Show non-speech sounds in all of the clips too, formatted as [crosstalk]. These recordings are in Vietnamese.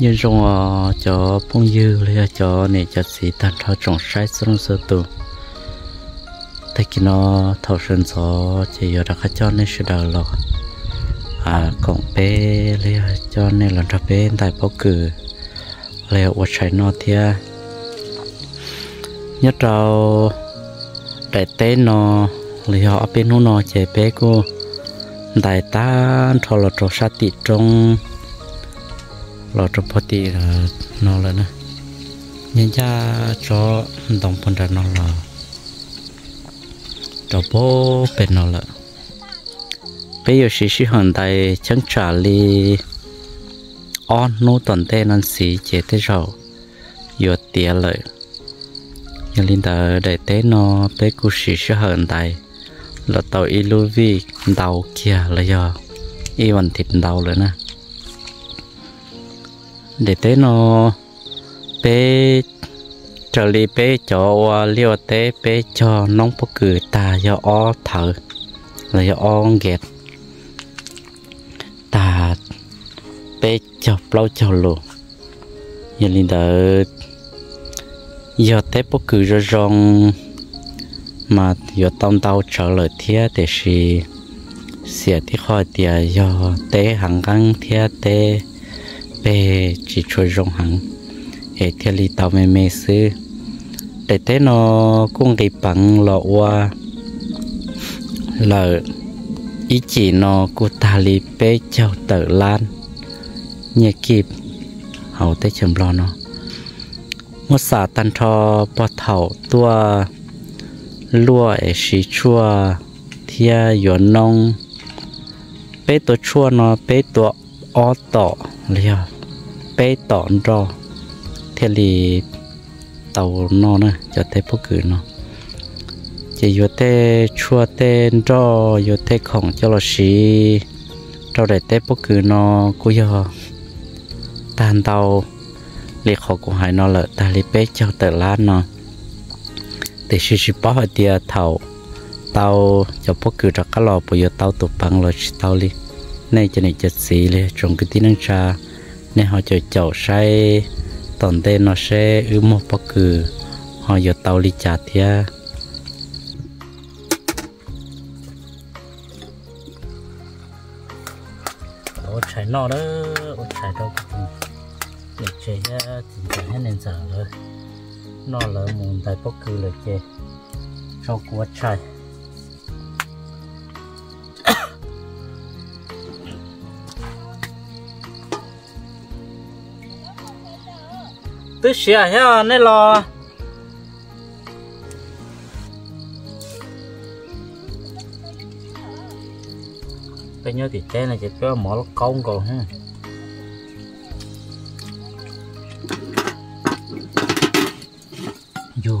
nhân ờ, trong cho bông dư lấy cho này cho sĩ tan thọ trồng sai xuống sơ tù thế khi nó thọ sơn gió chỉ ở đó cho nên sẽ đào lọ à còn bé lấy cho nên là cho bé tại bao cử. Lấy ở trái nó thia. Nhất trâu đại tế nó lấy họ bên nó nó chạy bé cô. Đại ta thọ là trò sát tị trong lo uh, uh. cho bố tì là nó là nè nhân cha cho đồng phần ra nó là cho bố bên nó là bây giờ sĩ sĩ hiện tại chẳng trả li on nô tuần tê nên sĩ chế thế rồi giờ tiền lợi. Nhưng linh tờ để tế nó tế cụ sĩ sĩ hiện tại là tàu ilu vi đầu kia là giờ, y vẫn thịt đầu rồi nè để thế nó bé trở đi bé cho liều tế bé cho nông bốc cử ta do o thở, là do o ghét ta bé cho lâu cho lù. Giờ linh đỡ giờ tế bốc cử ra rong mà giờ tông tao trở lại thiết để xì xỉa thì khỏi tiền do tế hàng găng thiết tế. เปจิช่วยรงหังเอเทลีตาเมเมซื้อแต่เทนอกุ้งไก่ปังหลอว่าเลออีจีนอกุตาลีเปเจ้าเตอล้านเนี่ยกีบเอาเตชมรอนอมุสาตันทอปอเถาตัวลัวเอชิชัวเทียหยวนนงเปตัวชัวนอเปตัวออต่อ liều bé tọn rò thế thì tàu nó nè, cho thế bốc cử nó. Chỉ vô thế chua thế rò vô thế khổng cho nó xí rò để thế bốc cử nó cũng giờ tan tàu. Lì họ của hai nó lợ ta lì bé cho tờ lá nó. Để xí xí bỏ hơi tia thầu tàu cho bốc cử ra cá lò bây giờ tàu tụ bằng là tàu lì. Này cho này chất xí lì trong cái tiếng cha nên họ chờ chậu say. Tòn tên nó sẽ ư một bọc cử họ giờ tàu đi trả thia ô chạy nó đó. Ô chạy đâu cũng để chạy ra chính chạy hết nên giờ rồi. Nó là muốn tại bọc cử là chơi cho quá chạy tôi xìa ha nè lo bây giờ thì trên này chỉ có mỏ công còn ha dù.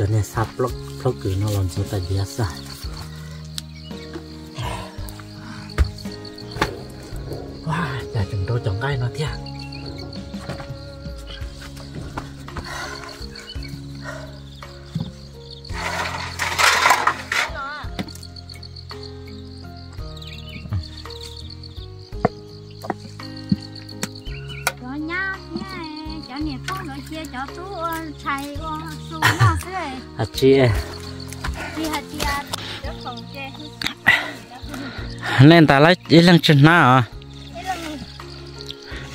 không chỗ tay nhớ làm chỗ chiên để nó chiên non để non xuống đây để rồi sẽ thôi cho nên sắp lốc lốc cứ nó làm cho tay biết ra wow Rồi chia hạt chị à rất phòng chè nên ta lấy ít lần chân na à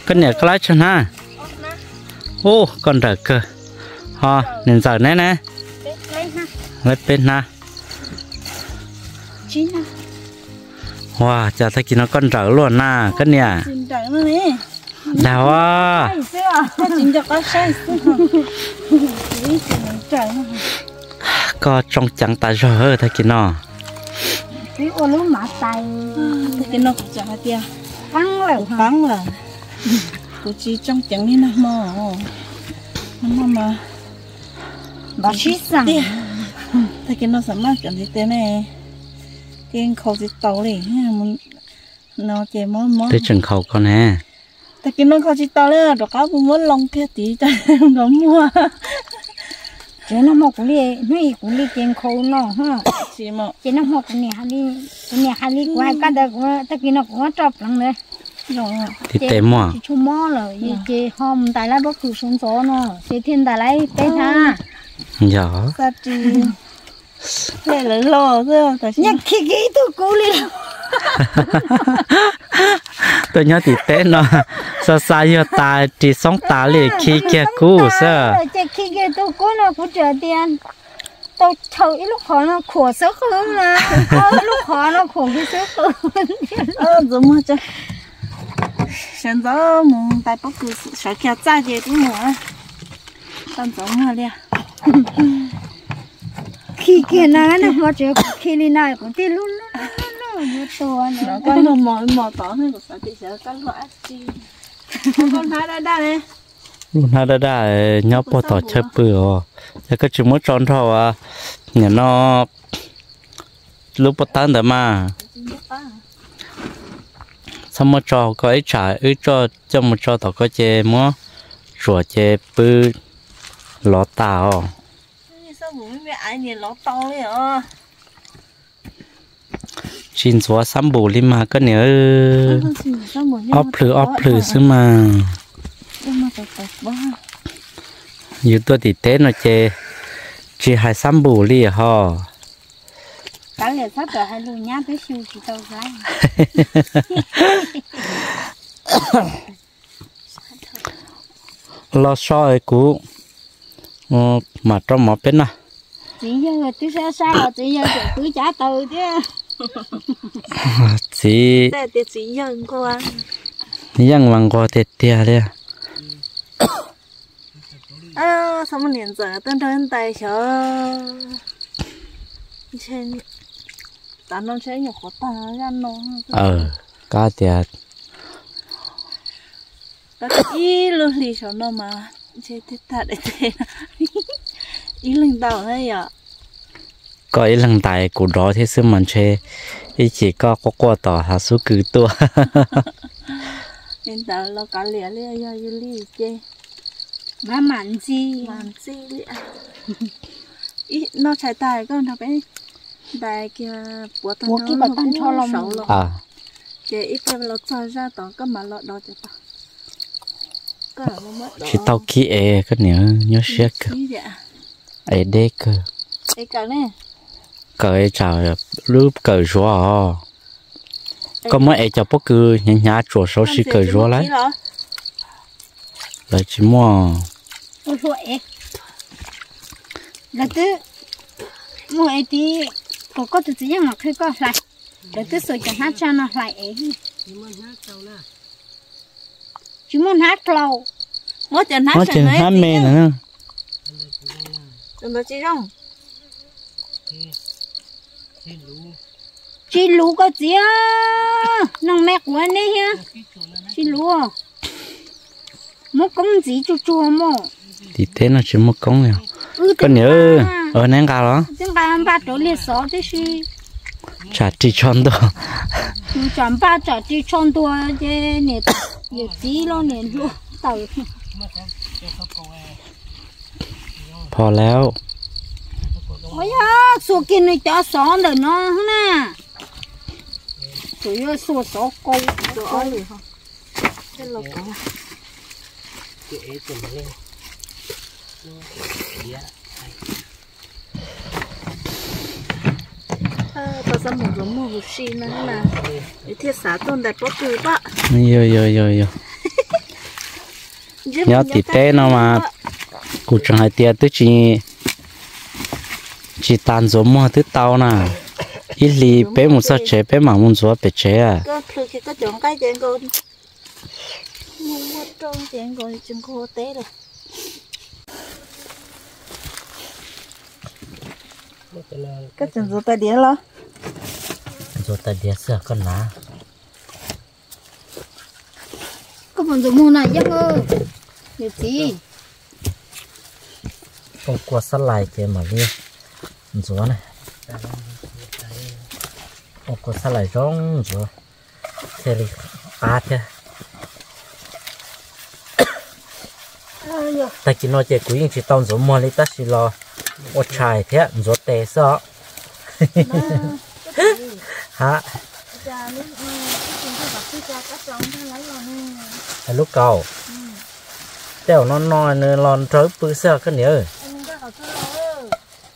cái này có lấy chân na ô, con đỡ cơ. Ha nên giờ nè nè. Lấy bên na chín ha wow, chả thấy kia nó con đỡ luôn na cái này nè nó chính cho có chỉ nó trong chẳng ta rồi hơi thấy kia nó cái ô lú mã tay Thế cái nó cũng chẳng hạt tia lẩu ha Bắn là Cô chỉ trong chẳng đi nè mò Nó mà bà chí rằng Thế cái nó sẵn mát chẳng gì thế này Cái khẩu gì tàu Mình Nó chè mó mó tới chừng khẩu con nè Thế cái nó khẩu gì tàu này Rồi có cũng muốn lông kia tí cho nó mua. Chứ nó cũng đi nó cũng đi tiền khâu nó ha? Chỉ mà chứ nó một cũng nè hai đi cũng nè hai đi quay cái đó cũng tất kia nó cũng chọc lắm đấy. Thì tệ mua chú mò. rồi chị chị hôm tại lại bốc cử xuống gió nó chị thiên tại lại bé tha. Dạ. Sao chị [laughs] là lo rồi Tại nhắc khi cái tôi cố lên [laughs] tôi nhớ thì tệ nó sao sao giờ ta chỉ sống ta liền khi kia sao chị khi cái tôi cố nó cũng trở tiền tôi thử lúc khó nó khổ sức hơn mà có lúc khó nó khổ cái sức hơn Ờ, rồi mà chứ. Hiện giờ mình tại bắc cứ sợ kia ra gì cũng mua. Tao giống mà đi. khi kia nó nó mà chỉ khi đi này cũng tiền luôn luôn Nó con nó mò mò tỏ này có sợ sợ cái loại gì. Con thái đã đã này. lúc nào đã đã nhớ bỏ tỏ chơi bừa. Chắc có chỉ muốn tròn thầu à. Nhà nó lúc bắt tan đó mà. Sao mà cho có ấy trả ấy cho cho một cho tao có chế mua rùa chế bự lọ tàu Sao bố mẹ ai nhìn nó to đấy à? Chín số sắm bù li mà cái nhớ. Sao ốp lử ốp lử xứ mà. Như tôi thì tết nó chế chỉ hai sắm bù li à, ho. Cái này sắp rồi hai luôn nhá tới siêu chỉ tao ra lo so ấy cũ ờ, mà trong một bên à. chỉ giờ tôi sẽ sao? Chỉ giờ tôi trả từ chứ chỉ Để để chỉ nhận qua. yang mang qua tết tia đấy À, [coughs] sao mà liền giờ tên tên tay chờ. Trên ta nó sẽ nhiều khó ta ra nó. ờ cá tiệt ta ý luôn lì cho nó mà chế thế ta để thế ý linh đạo này à có ý lần tại cụ đó thế xưa mình chơi ý chỉ có có qua tỏ hạ số cứ tua. Linh đạo nó cả lẻ lẻ ya yêu lì chế mà mặn gì làm gì ý nó chạy tài con nó cái tài kia bữa tao Bữa kia bà tăng cho lòng. à. Chế ít cái nó cho ra tao cái mà nó đó cho tao. Nó chỉ tao kia cái nhớ nhớ xét cơ. vậy ấy đế cơ. Ấy cả này cởi chào lúc cởi rúa có mấy ấy cho bố cứ nhà nhà chuột số xí cởi rúa lấy. là chỉ mua. Là cứ mua ế thì có có tự nhiên mà khi có lại. Để cứ sửa cho hát cho nó lại chỉ muốn hát lâu. Ngó chân hát nó chừng hát mê nữa. Đừng có chi không chỉ lú có gì á nông mẹ của anh ấy ha chỉ lú à mua công gì cho chua mua thì thế nó chỉ một công nào ừ có nhớ ở nén cao đó tiếng ba ba chỗ liệt số thế gì chả chỉ chọn đó chọn ba chỗ chỉ chọn đua chứ nè nhiều gì lo nè luôn tàu พอแล้ว ôi ya số kia này cho số rồi nó nè chủ yếu số số câu đồ ơi hả cái lộc cả cái ấy của lên nó ờ tao ra một giống một xì nữa mà, để thiết xã tôn đặt bố cử bạ yo yo yo yo nhớ thì té nó mà cụ chẳng hay tia tức chỉ chỉ tàn giống mua thứ tao nè ít lì bé một sao chế bé mà muốn gió bé chế à? Có thứ cái có chọn cái chuyện con mua trong chuyện con chừng khô té rồi. Cái chừng rồi tay điện lo? Rồi ta đi sửa con ná có phần dùng mua này chắc ơ nhiều gì không qua sát lại kia mà đi gió này. Không qua sao lại rong gió thế là ba thế. Ta chỉ nói chuyện quý, chỉ tao giống mua lấy ta chỉ lo. Ô chài thế gió tè sợ. [laughs] Hả? Lúc cầu. Tèo nó nói nó lon trớ bự sợ cái nhớ anh ra họ chưa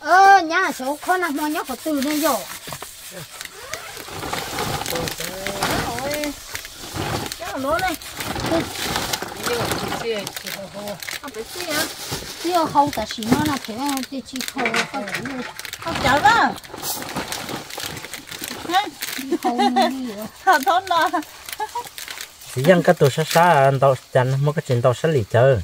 rồi ơ nhà số con nào mà nhóc có từ đây rồi rồi cái lỗ này. Không phải xí à tiêu hậu ta chỉ nó là thế. Nào thì chỉ khâu chủ không chở đó hậu thôn nó Chỉ dân cái tôi xa xa anh tao chăn một cái chuyện tao sẽ lì chờ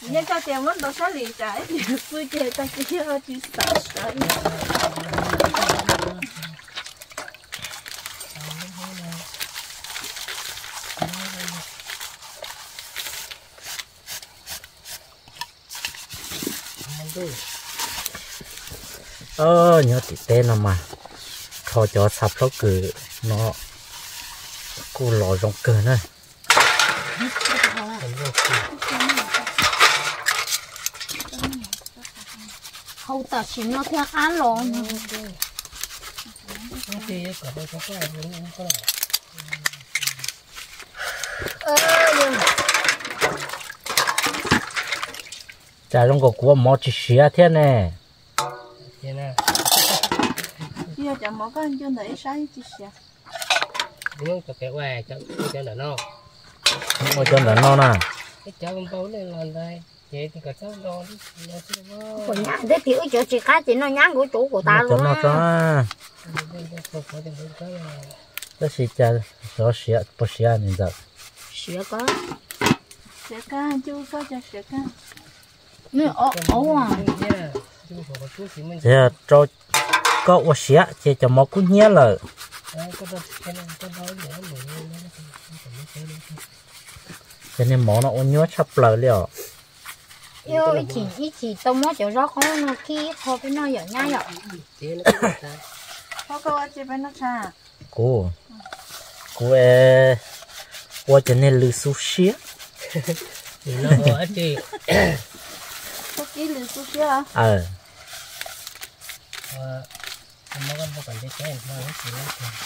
nhân cho tiền vẫn đâu sẽ lì trái vui chơi ta chỉ ở chỉ sợ sợ. Ơ nhớ thì tên nào mà. Khó cho sắp nó cử Nó Cô lò rong cử này. Hậu ta chỉ nó theo án lo thì có đây có cái gì nó có nhưng Chả trong cổ của mò chỉ xía thế nè. Thế nào giờ chẳng có anh chưa thấy sai chỉ sợ đúng có cái quà cho cho nó nó Ngồi cho nó non à. Cái cháu con bố lên lần đây vậy thì có cháu đó có của thế chỗ chỉ cá chỉ nó nhang của chủ của ta luôn nó có. Tiền không có Đó Cho xía Bố xía nên giờ. Sửa có. Sợ ca chú có cho sợ ca nữa ổ ổ à. Thế cho Có ô xía Chỉ cho mò cũng nhé lời. Cho nên mò nó ô nhớ chắp lời liệu yêu chỉ ít chỉ tao mới chỗ rõ khó nó khi khó với nó giờ nhá giờ có câu chị bên nó cha Cô. Cô ê Ô cho nên lư su xía. Nó ở chị? Có kỹ lưỡi số chưa à Ờ. Nó còn có còn cái cái nó nó chỉ là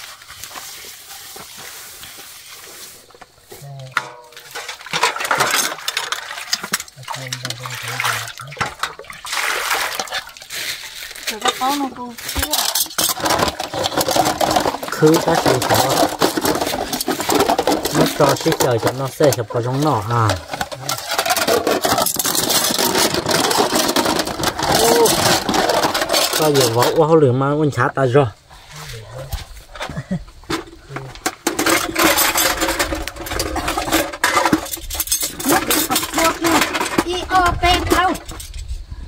sợ có có nó cô. Chưa Cứ ta chỉ cho Nó cho xí chờ cho nó sẽ cho vào trong nọ à Ô, Có giờ võ quá lửa mà con chát ta rồi.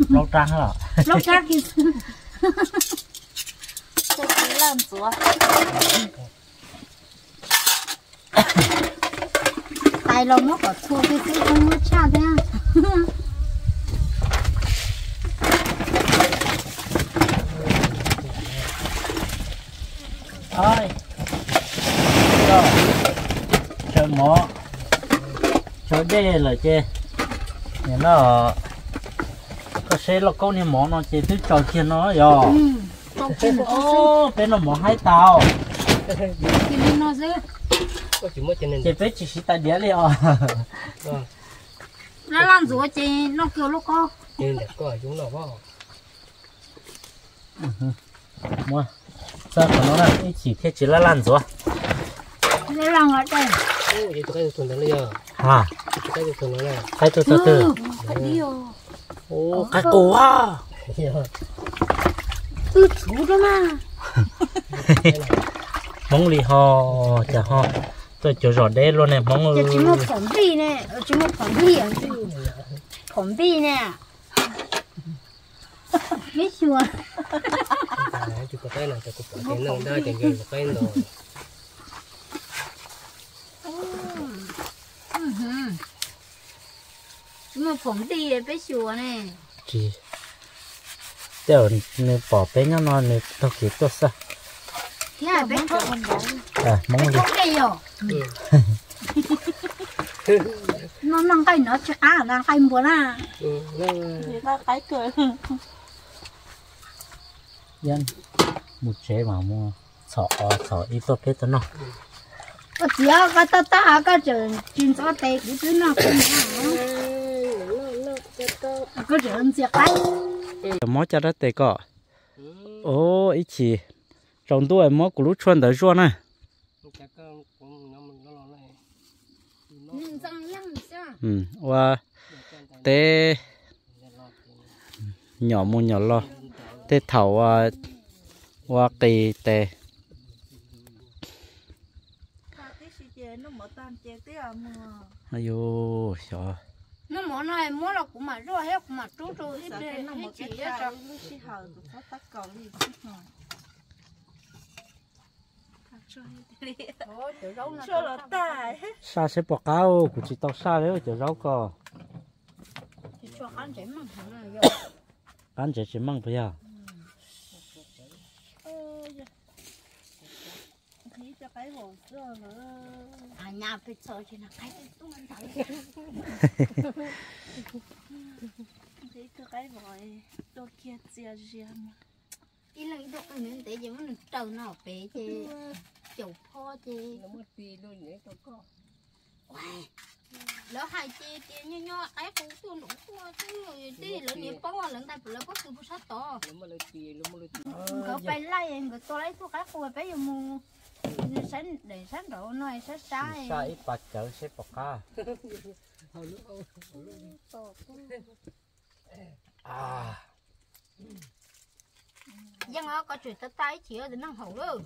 Lâu trăng hả? Lúc ra thì cho làm chúa tài lòng nó có thua cái cái không nó cha thế Thôi. Rồi. Chờ mỏ. Chờ đê là chê Nhà nó Có xe là câu này mỏ nó chê thứ trò kia nó rồi ừ Ô, bên nó mỏ hai tàu. Cái bên nó dễ. Có chỉ mất cho nên chị phải chỉ xí ta đĩa liền à nó làm rủa chị nó kêu lúc co nên để coi chúng nó vào mua. Sao còn nó là chỉ thế chỉ là lan rồi nó làm ở đây. Ô vậy tụi cái tuần đó giờ à. Cái tuần đó này. Cái từ từ từ. Ừ ô cái cổ à [laughs] ừ chú đó mà. [laughs] Mong lì ho chả ho tôi chỗ rõ đấy luôn này mong chỉ một phỏng bi nè ờ, chỉ một phỏng bi à? Phỏng bi nè. [laughs] Biết chưa? Chú có cái nào cô bỏ tiền nào đó tiền cái cái nào một phỏng bi biết chưa nè? Chị tiểu này bỏ bé nhau nó tôi sao. Thế là biết chưa à mong đây rồi nó nó cái nó chứ à nó cái mua na ừ nó người ta cái cười. Dân một chế mà mua sọ sọ ít tốt hết nó. Có chỉ có cái ta ta cái chuyện chuyện số tệ cái thứ nó cũng có chuyện ăn giặc cái mó cho đó tệ cọ ô ít chỉ trong tuổi mó của lúc chuan tới chuan này ừ và tê nhỏ mua nhỏ lo tê thầu à và kỳ tê. Ayo sợ nó mỏ này mỏ là cũng mà rồi hết cũng mà chú chú ít sao đi nó hết chỉ cái cho nó chỉ hở tụi nó tắt cầu đi. Sa sẽ bỏ cao của chị tao sa đấy chờ rau cò ăn chỉ chỉ măng bây giờ thấy cho cái hồ sơ nữa à nhà phải sợ chỉ là cái tung ăn thấy cho cái vòi đôi kia chia riêng mà ý là cái cái nên để mà nó trâu nó bé chứ chậu kho chứ nó mất tiền luôn nhé tôi có lỡ hai chị chị như nhau ấy cũng tôi đủ qua chứ đi lỡ nhiều bao lần tay lỡ có từ bút sát to nó mất tiền mà mất tiền có phải lấy em có tôi lấy thuốc khác của bé giờ mua sáng để sáng độ nói sáng sáng sa ít bạc chở sẽ bỏ cao à. Dân ở có chuyện tới tay chỉ ở năng hậu đó.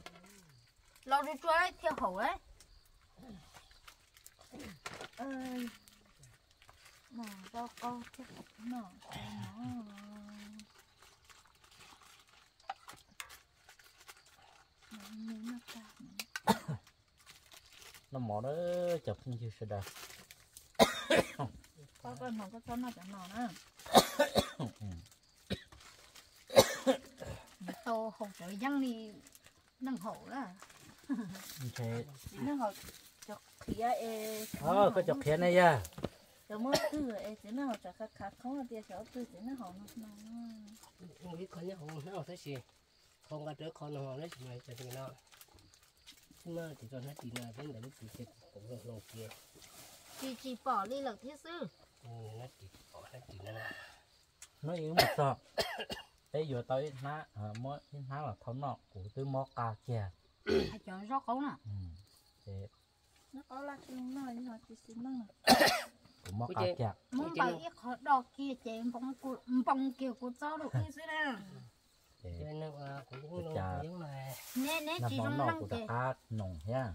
Lo đi chơi theo hậu đấy ơi. Mà cho con cái hộp nó. Nó nó [coughs] nó mỏ đó chụp không chịu sẽ được có cái nó có cho nó chẳng nó nữa. Tô hậu trời dân đi năng hậu đó. Nó học chọc khía e ờ có chụp thế này ya rồi mới tư e chỉ nó học chọc khát khát không là tia cháu tư chỉ nó học nó nó không biết con nhá không nó thấy gì. Không có đứa con nó lấy chúng này cho thì nó nhưng mà thì cho nó tiền là đến để nó chỉ chết cũng được lâu kia chị chị bỏ đi là thiết sư ừ nó chỉ bỏ nó chỉ [coughs] nó là nó yếu một sợ bây giờ tới ná à mỗi ná là thấu nọ của tư mó ca kìa hay chọn rót khấu nè. Ừ thế. Nó có là cái nó nhưng mà chỉ xin nó [coughs] của mó ca kìa muốn bảo ít khó đo kia chém bông bông kia của cháu được cái gì nè. thế [coughs] cho này nè nè món dùng năng chè nồng nha.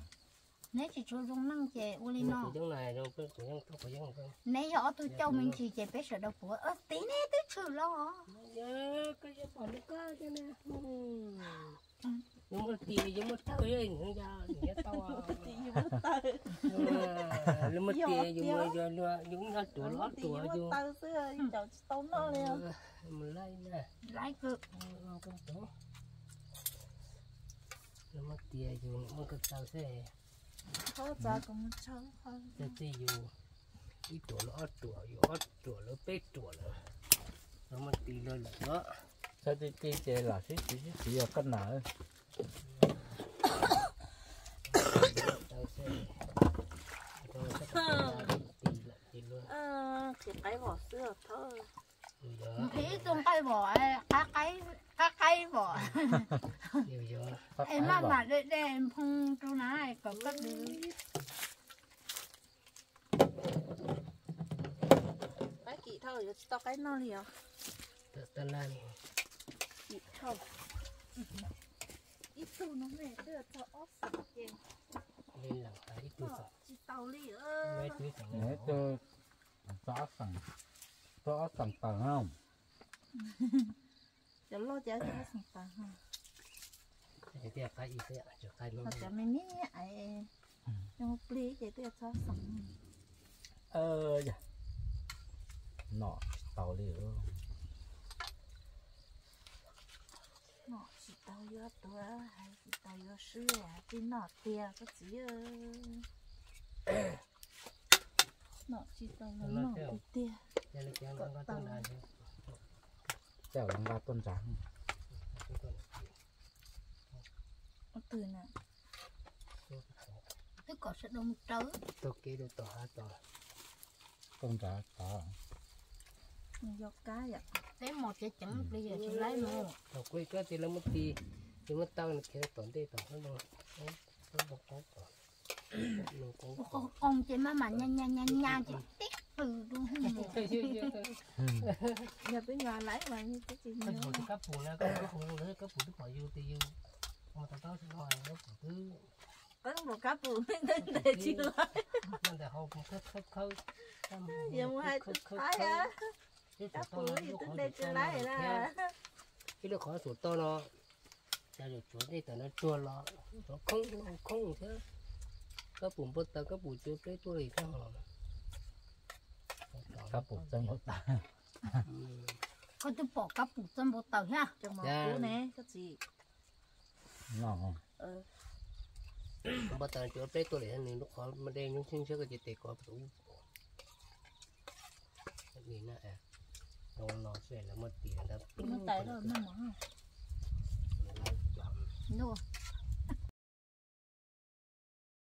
Nè chị cho dùng năng chè u cũng nọ tôi tôi nè giờ tôi cho mình chỉ chè bé sợ đâu của ơ tí nè tí chữ lo. Cái gì bỏ được cái cho nên một tiền giống một trời ấy nữa ra nhớ tao thì như mất tay nó mất tiền dùng mà giờ nó những nó tuổi lót tuổi dùng tay xưa cháu tao nó liền. Mình lấy nè. Lại cứ không có nó mất tiền dùng mất cái tao sẽ có giá cũng cháu không sẽ chỉ dùng ít tuổi lót tuổi lót tuổi nó bết tuổi nữa nó mất tiền lên là đó. Sao đi chơi là xí xí xí xí ở cân nào tao cái vỏ xưa thôi thế trong cái vỏ cá cái cá cái vỏ em mà mà để để em phun chỗ này có cái gì, cái gì thôi cho cái nó liền tận này kỹ thôi tu nó mẹ đưa cho ốc sạch lên chỉ tàu mấy tuổi sọ Nhớ cho rõ sẵn rõ sẵn tầng không? Cho lo cho cho sẵn tàu ha thì tiếc cái ít thế cho cái nó cho mình [laughs] nhé ai cho một ly để đưa cho sẵn ờ dạ. Nọ tàu nó chỉ tao vô tua hay tao tàu vô à thì nọ tia có chỉ ơ nọ chỉ tao nó nọ thì cái nó có tân lan chèo lăng ba tuần trắng nó từ nè tức có sẽ đông trớ tôi kia được tỏ hai tỏ tôn trắng có nó cá vậy thế một cái chẳng bây giờ sẽ lấy một tôi quay cái thì nó mất đi thì mất tao nó kia tổn đi tổn nó nó nó một tổn nó cũng con con chị mà mà nhanh nhanh nhanh nhanh chị tích từ luôn. [laughs] Nhà bên nhà lấy mà như cái gì cái nữa phụ thì cấp phụ là cái phụ phụ nó cái phụ khỏi yêu thì yêu mà tao tao sẽ nói nó phụ thứ. Có một cá bự nên để chi lại nên là họ cũng khớp khớp khớp giờ mua hai khớp khớp ai [laughs] á cái cá phụ bự to gì nó tính đây chi lại là cái nó khó sụt to nó ra được chỗ đây tao nó chua nó nó không nó không thế. Cái phụ bớt tao cái phụ chưa cái tôi thì sao các bộ chân một tà có tôi bỏ cắp bụt trong bộ tàu ha cho mà cú nè cái gì nọ ờ. Bắt đầu chỗ đây tôi để nên nó khó mà đây những sinh sức cái gì có đủ. Này à nó nó sẽ là mất tiền đó. Nó tại rồi nó mở đúng